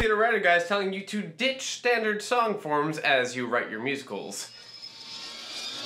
Theater Writer Guys telling you to ditch standard song forms as you write your musicals.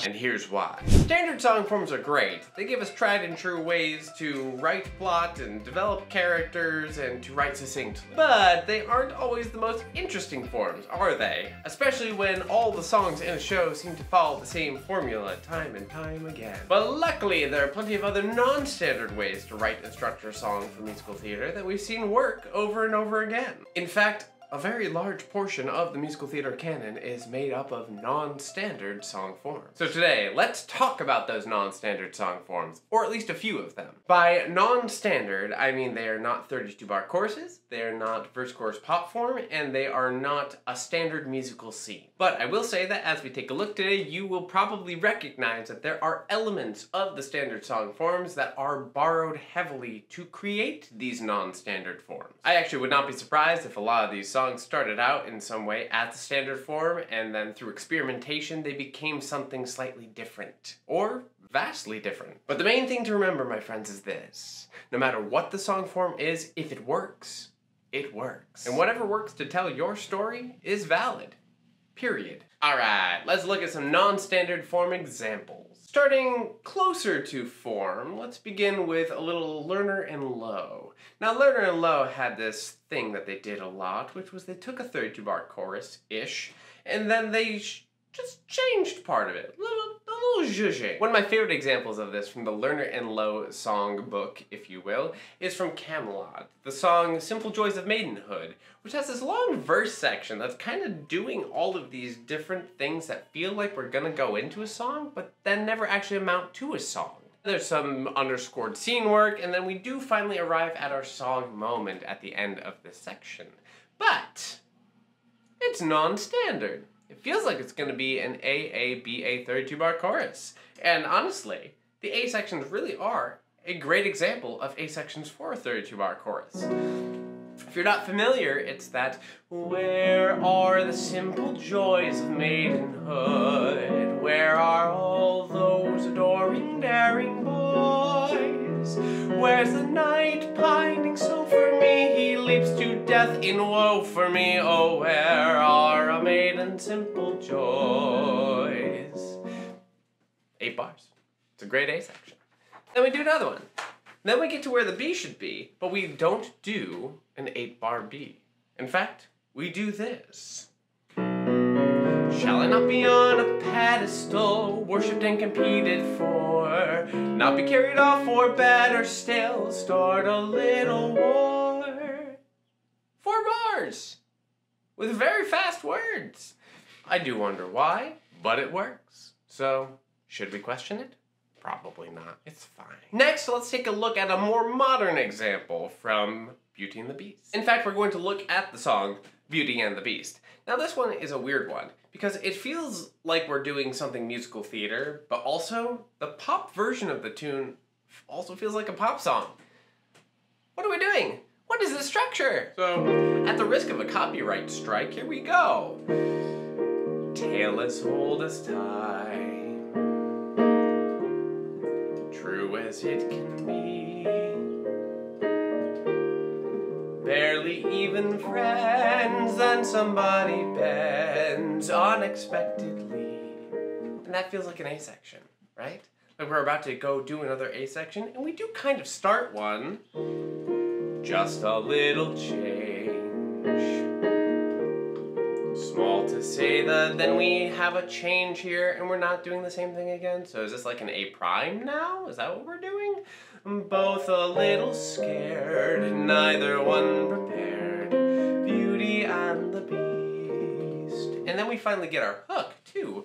And here's why. Standard song forms are great. They give us tried and true ways to write plot and develop characters and to write succinctly. But they aren't always the most interesting forms, are they? Especially when all the songs in a show seem to follow the same formula time and time again. But luckily, there are plenty of other non-standard ways to write and structure a song for musical theater that we've seen work over and over again. In fact, a very large portion of the musical theater canon is made up of non-standard song forms. So today, let's talk about those non-standard song forms, or at least a few of them. By non-standard, I mean they are not 32-bar choruses, they are not verse-chorus pop form, and they are not a standard musical scene. But I will say that as we take a look today, you will probably recognize that there are elements of the standard song forms that are borrowed heavily to create these non-standard forms. I actually would not be surprised if a lot of these songs songs started out in some way at the standard form, and then through experimentation, they became something slightly different. Or vastly different. But the main thing to remember, my friends, is this. No matter what the song form is, if it works, it works. And whatever works to tell your story is valid. Period. Alright, let's look at some non-standard form examples. Starting closer to form, let's begin with a little Lerner and Loewe. Now Lerner and Loewe had this thing that they did a lot, which was they took a 32 bar chorus-ish, and then they just changed part of it. A little, little zhuzhe. One of my favorite examples of this from the Lerner and Loewe song book, if you will, is from Camelot. The song Simple Joys of Maidenhood, which has this long verse section that's kind of doing all of these different things that feel like we're gonna go into a song, but then never actually amount to a song. There's some underscored scene work, and then we do finally arrive at our song moment at the end of this section. But, it's non-standard. It feels like it's going to be an AABA 32 bar chorus. And honestly, the A sections really are a great example of A sections for a 32 bar chorus. If you're not familiar, it's that Where are the simple joys of maidenhood? Where are all those adoring, daring boys? Where's the knight pining so for leaps to death in woe for me. Oh, where are a maiden simple joys? Eight bars. It's a great A section. Then we do another one. Then we get to where the B should be, but we don't do an 8 bar B. In fact, we do this. Shall I not be on a pedestal, worshipped and competed for? Not be carried off, or better still, start a little war? Four bars! With very fast words. I do wonder why, but it works. So, should we question it? Probably not. It's fine. Next, let's take a look at a more modern example from Beauty and the Beast. In fact, we're going to look at the song Beauty and the Beast. Now this one is a weird one because it feels like we're doing something musical theater, but also the pop version of the tune also feels like a pop song. What are we doing? What is this structure? So, at the risk of a copyright strike, here we go. Tale as old as time true as it can be. Barely even friends, and somebody bends unexpectedly. And that feels like an A section, right? Like we're about to go do another A section, and we do kind of start one. Just a little change small to say that then we have a change here and we're not doing the same thing again. So is this like an A prime now? Is that what we're doing? Both a little scared, neither one prepared. Beauty and the Beast. And then we finally get our hook too.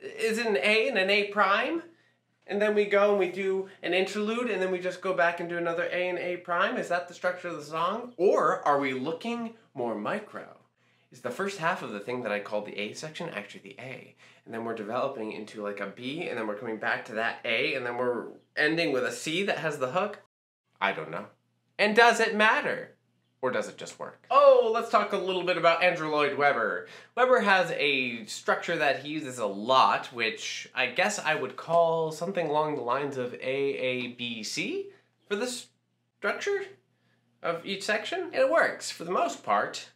Is it an A and an A prime? And then we go and we do an interlude and then we just go back and do another A and A prime? Is that the structure of the song? Or are we looking more micro? is the first half of the thing that I called the A section actually the A. And then we're developing into like a B, and then we're coming back to that A, and then we're ending with a C that has the hook? I don't know. And does it matter? Or does it just work? Oh, let's talk a little bit about Andrew Lloyd Webber. Webber has a structure that he uses a lot, which I guess I would call something along the lines of AABC for this structure of each section. And it works for the most part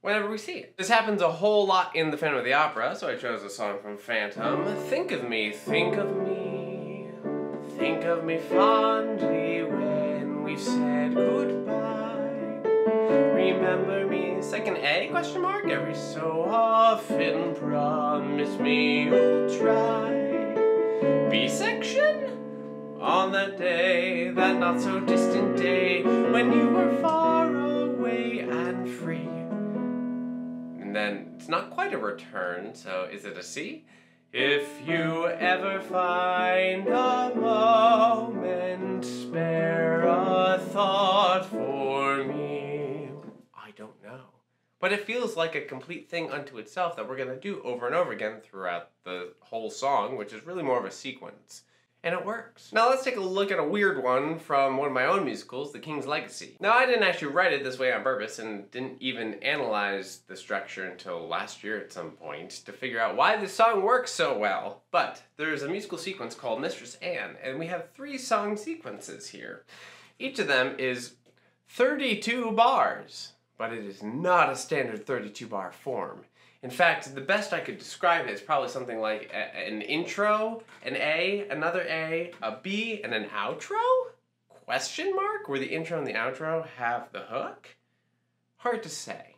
whenever we see it. This happens a whole lot in The Phantom of the Opera, so I chose a song from Phantom. Think of me, think of me, think of me fondly when we've said goodbye. Remember me, second A, question mark, every so often promise me you'll try. B section? On that day, that not so distant day, when you were far away and free. And then it's not quite a return, so is it a C? If you ever find a moment, spare a thought for me. But it feels like a complete thing unto itself that we're going to do over and over again throughout the whole song, which is really more of a sequence and it works. Now let's take a look at a weird one from one of my own musicals, The King's Legacy. Now I didn't actually write it this way on purpose and didn't even analyze the structure until last year at some point to figure out why this song works so well. But there's a musical sequence called Mistress Anne and we have three song sequences here. Each of them is 32 bars, but it is not a standard 32 bar form. In fact, the best I could describe it is probably something like a, an intro, an A, another A, a B, and an outro? Question mark? Where the intro and the outro have the hook? Hard to say.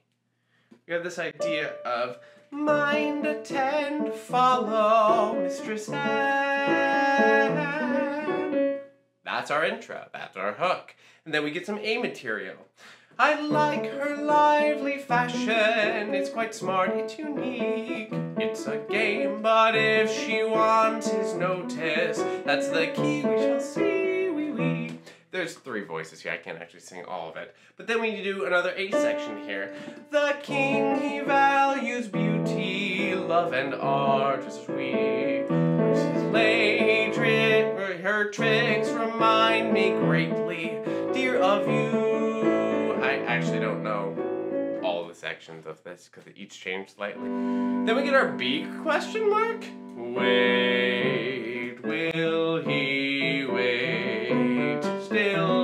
We have this idea of mind, attend, follow, Mistress Anne. That's our intro. That's our hook. And then we get some A material. I like her lively fashion, it's quite smart, it's unique. It's a game, but if she wants his notice, that's the key we shall see, wee wee. There's three voices here, I can't actually sing all of it. But then we need to do another A section here. The king, he values beauty, love and art. His lay her tricks remind me greatly, dear of you actually don't know all the sections of this because they each changed slightly. Then we get our B question mark. Wait, will he wait? Still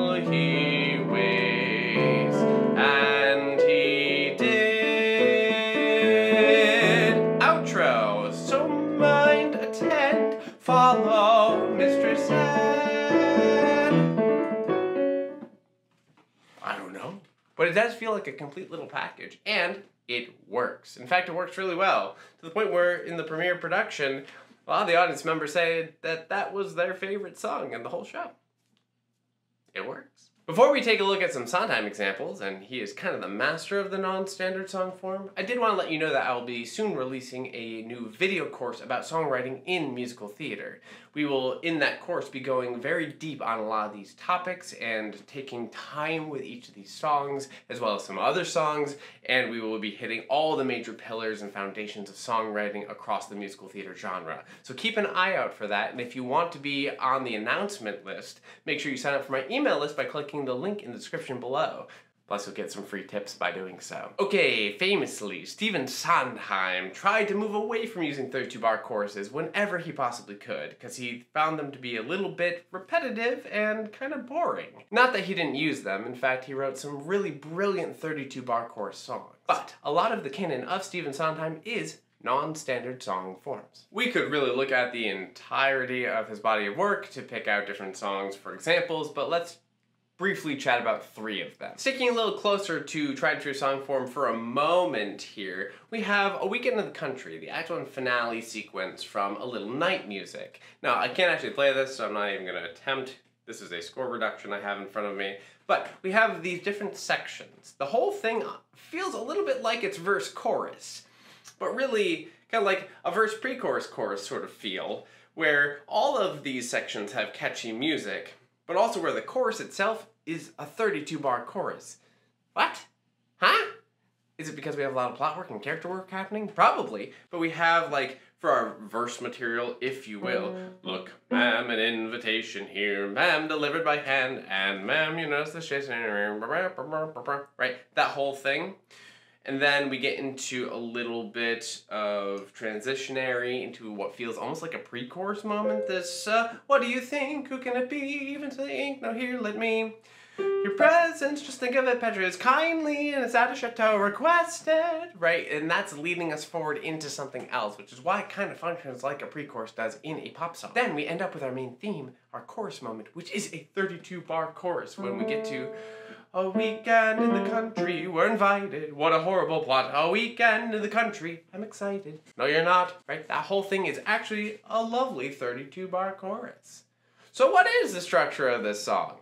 feel like a complete little package, and it works. In fact, it works really well, to the point where in the premiere production, a lot of the audience members say that that was their favorite song in the whole show. It works. Before we take a look at some Sondheim examples, and he is kind of the master of the non-standard song form, I did want to let you know that I will be soon releasing a new video course about songwriting in musical theater. We will, in that course, be going very deep on a lot of these topics and taking time with each of these songs, as well as some other songs, and we will be hitting all the major pillars and foundations of songwriting across the musical theater genre. So keep an eye out for that, and if you want to be on the announcement list, make sure you sign up for my email list by clicking the link in the description below. Plus you'll get some free tips by doing so. Okay, famously, Stephen Sondheim tried to move away from using 32-bar choruses whenever he possibly could, because he found them to be a little bit repetitive and kind of boring. Not that he didn't use them, in fact he wrote some really brilliant 32-bar chorus songs. But a lot of the canon of Stephen Sondheim is non-standard song forms. We could really look at the entirety of his body of work to pick out different songs for examples, but let's briefly chat about three of them. Sticking a little closer to tried true song form for a moment here, we have A Weekend in the Country, the act one finale sequence from A Little Night Music. Now, I can't actually play this, so I'm not even gonna attempt. This is a score reduction I have in front of me. But we have these different sections. The whole thing feels a little bit like it's verse chorus, but really kind of like a verse pre-chorus chorus sort of feel, where all of these sections have catchy music, but also where the chorus itself is a 32 bar chorus. What? Huh? Is it because we have a lot of plot work and character work happening? Probably, but we have like for our verse material, if you will. Mm-hmm. Look, ma'am, an invitation here, ma'am, delivered by hand, and ma'am, you notice the shit, right? That whole thing. And then we get into a little bit of transitionary into what feels almost like a pre-chorus moment. This, uh, what do you think? Who can it be? Even to the ink, now here, let me. Your presence, just think of it, Petra, is kindly and it's at a chateau requested, right? And that's leading us forward into something else, which is why it kind of functions like a pre-chorus does in a pop song. Then we end up with our main theme, our chorus moment, which is a 32 bar chorus when we get to a weekend in the country, we're invited. What a horrible plot. A weekend in the country, I'm excited. No, you're not, right? That whole thing is actually a lovely 32 bar chorus. So, what is the structure of this song?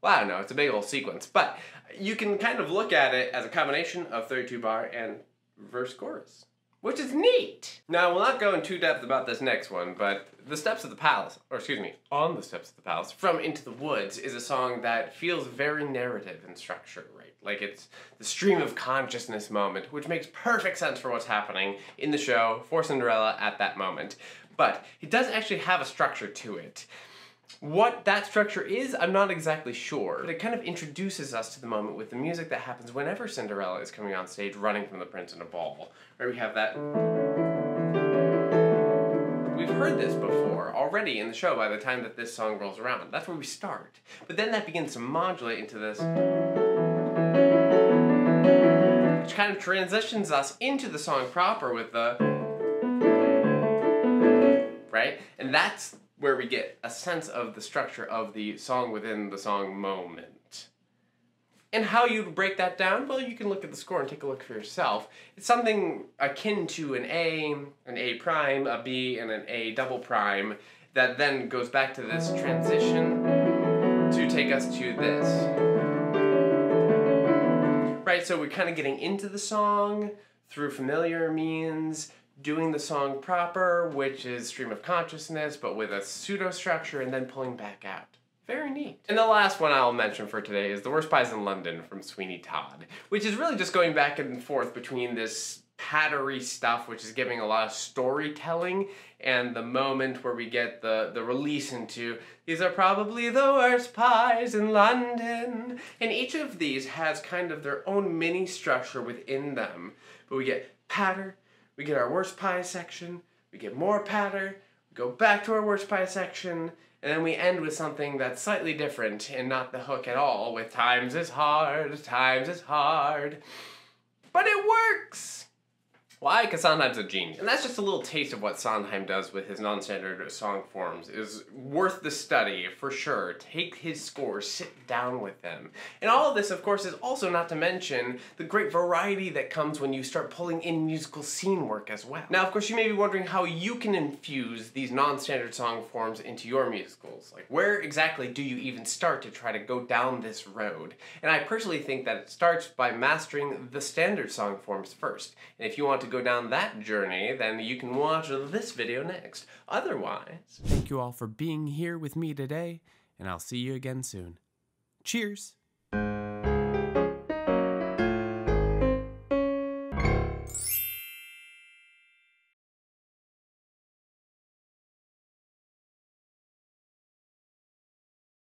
Well, I don't know, it's a big old sequence, but you can kind of look at it as a combination of 32 bar and verse chorus which is neat. Now, we'll not go in too depth about this next one, but The Steps of the Palace, or excuse me, On the Steps of the Palace, from Into the Woods, is a song that feels very narrative in structure, right? Like it's the stream of consciousness moment, which makes perfect sense for what's happening in the show for Cinderella at that moment. But it does actually have a structure to it. What that structure is, I'm not exactly sure, but it kind of introduces us to the moment with the music that happens whenever Cinderella is coming on stage running from the prince in a ball. Where we have that. We've heard this before already in the show by the time that this song rolls around. That's where we start. But then that begins to modulate into this. Which kind of transitions us into the song proper with the. Right? And that's where we get a sense of the structure of the song within the song moment. And how you break that down? Well, you can look at the score and take a look for yourself. It's something akin to an A, an A prime, a B, and an A double prime that then goes back to this transition to take us to this. Right, so we're kind of getting into the song through familiar means, doing the song proper, which is stream of consciousness, but with a pseudo structure, and then pulling back out. Very neat. And the last one I'll mention for today is The Worst Pies in London from Sweeney Todd, which is really just going back and forth between this pattery stuff, which is giving a lot of storytelling, and the moment where we get the, the release into these are probably the worst pies in London. And each of these has kind of their own mini structure within them. But we get patter, we get our worst pie section, we get more patter, we go back to our worst pie section, and then we end with something that's slightly different and not the hook at all with times is hard, times is hard. But it works! Why? Because Sondheim's a genius. And that's just a little taste of what Sondheim does with his non-standard song forms. is worth the study, for sure. Take his scores, sit down with them. And all of this, of course, is also not to mention the great variety that comes when you start pulling in musical scene work as well. Now, of course, you may be wondering how you can infuse these non-standard song forms into your musicals. Like, where exactly do you even start to try to go down this road? And I personally think that it starts by mastering the standard song forms first. And if you want to go down that journey, then you can watch this video next. Otherwise, thank you all for being here with me today, and I'll see you again soon. Cheers!